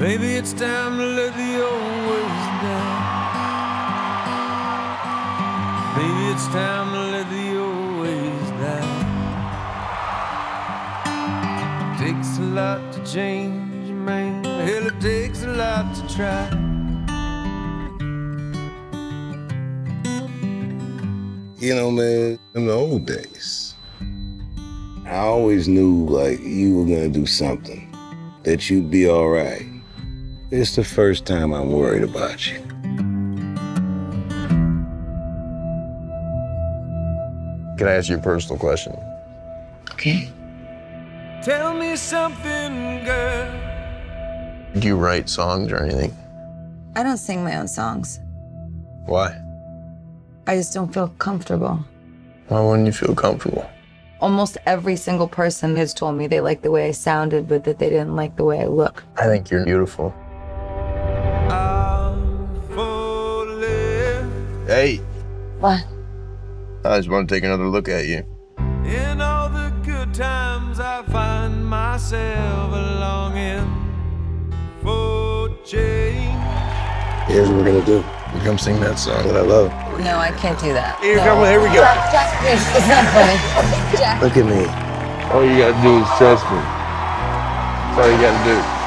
Maybe it's time to let the old ways die. Maybe it's time to let the old ways die. Takes a lot to change, a man. Hell, it takes a lot to try. You know, man, in the old days, I always knew like you were gonna do something, that you'd be all right. It's the first time I'm worried about you. Can I ask you a personal question? Okay. Tell me something, girl. Do you write songs or anything? I don't sing my own songs. Why? I just don't feel comfortable. Why wouldn't you feel comfortable? Almost every single person has told me they liked the way I sounded, but that they didn't like the way I look. I think you're beautiful. What? I just want to take another look at you. in all the good times. I find myself longing for change. Here's what we're gonna do. You come sing that song that I love. No, I can't do that. Here, no. come on, here we go. Jack, please, it's not funny. Jack. Look at me. All you gotta do is trust me. That's all you gotta do.